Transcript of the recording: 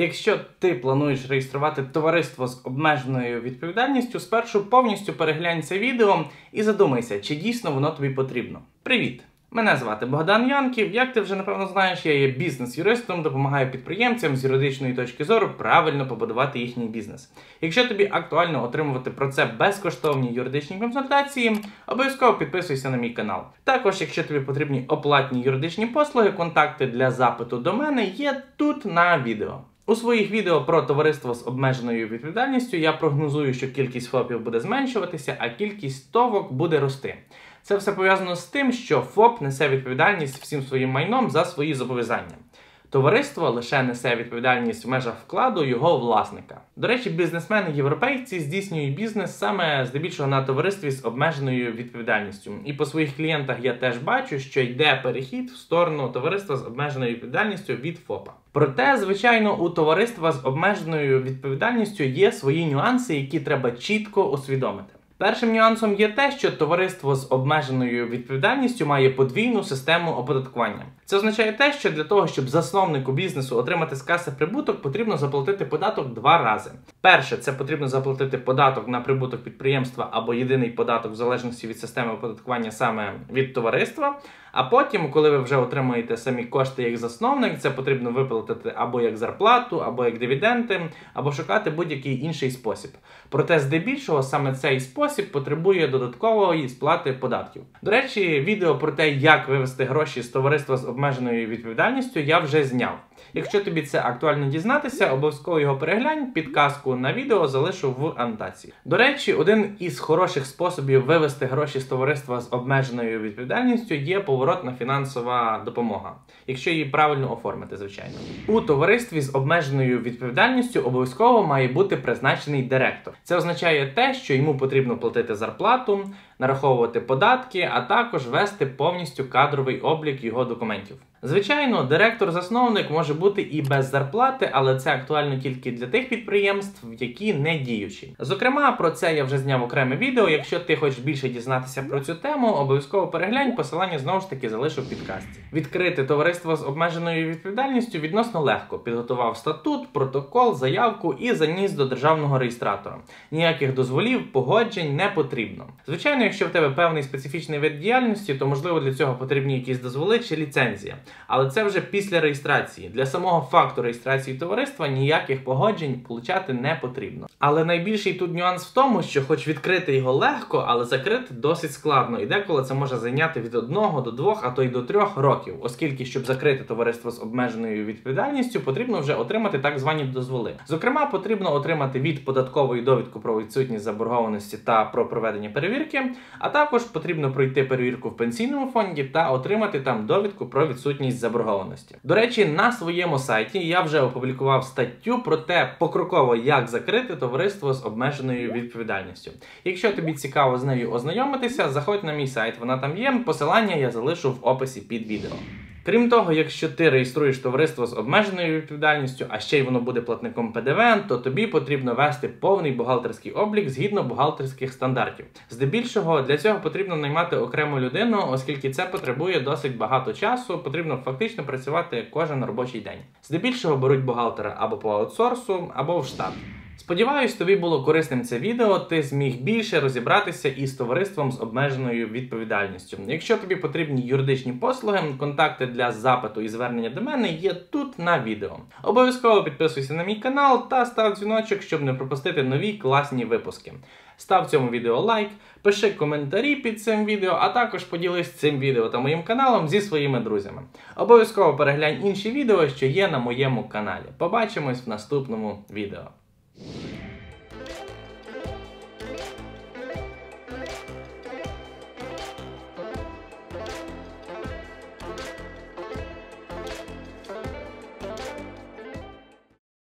Якщо ти плануєш реєструвати товариство з обмеженою відповідальністю, спершу повністю переглянь це відео і задумайся, чи дійсно воно тобі потрібно. Привіт! Мене звати Богдан Янків. Як ти вже напевно знаєш, я є бізнес-юристом, допомагаю підприємцям з юридичної точки зору правильно побудувати їхній бізнес. Якщо тобі актуально отримувати про це безкоштовні юридичні консультації, обов'язково підписуйся на мій канал. Також, якщо тобі потрібні оплатні юридичні послуги, контакти для запиту до мене є тут на відео. У своїх відео про товариство з обмеженою відповідальністю я прогнозую, що кількість ФОПів буде зменшуватися, а кількість товок буде рости. Це все пов'язано з тим, що ФОП несе відповідальність всім своїм майном за свої зобов'язання. Товариство лише несе відповідальність в межах вкладу його власника. До речі, бізнесмени-європейці здійснюють бізнес саме здебільшого на товаристві з обмеженою відповідальністю. І по своїх клієнтах я теж бачу, що йде перехід в сторону товариства з обмеженою відповідальністю від ФОПа. Проте, звичайно, у товариства з обмеженою відповідальністю є свої нюанси, які треба чітко усвідомити. Першим нюансом є те, що товариство з обмеженою відповідальністю має подвійну систему оподаткування. Це означає те, що для того, щоб засновнику бізнесу отримати з каси прибуток, потрібно заплатити податок два рази. Перше, це потрібно заплатити податок на прибуток підприємства або єдиний податок в залежності від системи оподаткування саме від товариства. А потім, коли ви вже отримуєте самі кошти як засновник, це потрібно виплатити або як зарплату, або як дивіденди, або шукати будь-який інший спосіб. Проте, здебільшого, саме цей спосіб потребує додаткової сплати податків. До речі, відео про те, як вивести гроші з товариства з обмеженою відповідальністю, я вже зняв. Якщо тобі це актуально дізнатися, обов'язково його переглянь, підказку на відео залишу в анотації. До речі, один із хороших способів вивести гроші з товариства з обмеженою відповідальністю є поворотна фінансова допомога, якщо її правильно оформити, звичайно. У товаристві з обмеженою відповідальністю обов'язково має бути призначений директор. Це означає те, що йому потрібно платити зарплату, нараховувати податки, а також вести повністю кадровий облік його документів. Звичайно, директор-засновник може бути і без зарплати, але це актуально тільки для тих підприємств, які не діючі. Зокрема, про це я вже зняв окреме відео. Якщо ти хочеш більше дізнатися про цю тему, обов'язково переглянь посилання знову ж таки залишу в підкасті. Відкрити товариство з обмеженою відповідальністю відносно легко. Підготував статут, протокол, заявку і заніс до державного реєстратора. Ніяких дозволів, погоджень не потрібно. Звичайно, якщо в тебе певний специфічний вид діяльності, то можливо для цього потрібні якісь дозволи чи ліцензія. Але це вже після реєстрації. Для самого факту реєстрації товариства ніяких погоджень получати не потрібно. Але найбільший тут нюанс в тому, що, хоч відкрити його легко, але закрити досить складно. І деколи це може зайняти від одного до двох, а то й до трьох років, оскільки, щоб закрити товариство з обмеженою відповідальністю, потрібно вже отримати так звані дозволи. Зокрема, потрібно отримати від податкової довідку про відсутність заборгованості та про проведення перевірки, а також потрібно пройти перевірку в пенсійному фонді та отримати там довідку про відсутність заборгованості. До речі, на своєму сайті я вже опублікував статтю про те, покроково як закрити товариство з обмеженою відповідальністю. Якщо тобі цікаво з нею ознайомитися, заходь на мій сайт, вона там є. Посилання я залишу в описі під відео. Крім того, якщо ти реєструєш товариство з обмеженою відповідальністю, а ще й воно буде платником ПДВ, то тобі потрібно вести повний бухгалтерський облік згідно бухгалтерських стандартів. Здебільшого для цього потрібно наймати окрему людину, оскільки це потребує досить багато часу. Потрібно фактично працювати кожен робочий день. Здебільшого беруть бухгалтера або по аутсорсу, або в штат. Сподіваюсь, тобі було корисним це відео. Ти зміг більше розібратися із товариством з обмеженою відповідальністю. Якщо тобі потрібні юридичні послуги, контакти для запиту і звернення до мене є тут на відео. Обов'язково підписуйся на мій канал та став дзвіночок, щоб не пропустити нові класні випуски. Став цьому відео лайк, пиши коментарі під цим відео, а також поділись цим відео та моїм каналом зі своїми друзями. Обов'язково переглянь інші відео, що є на моєму каналі. Побачимось в наступному відео. you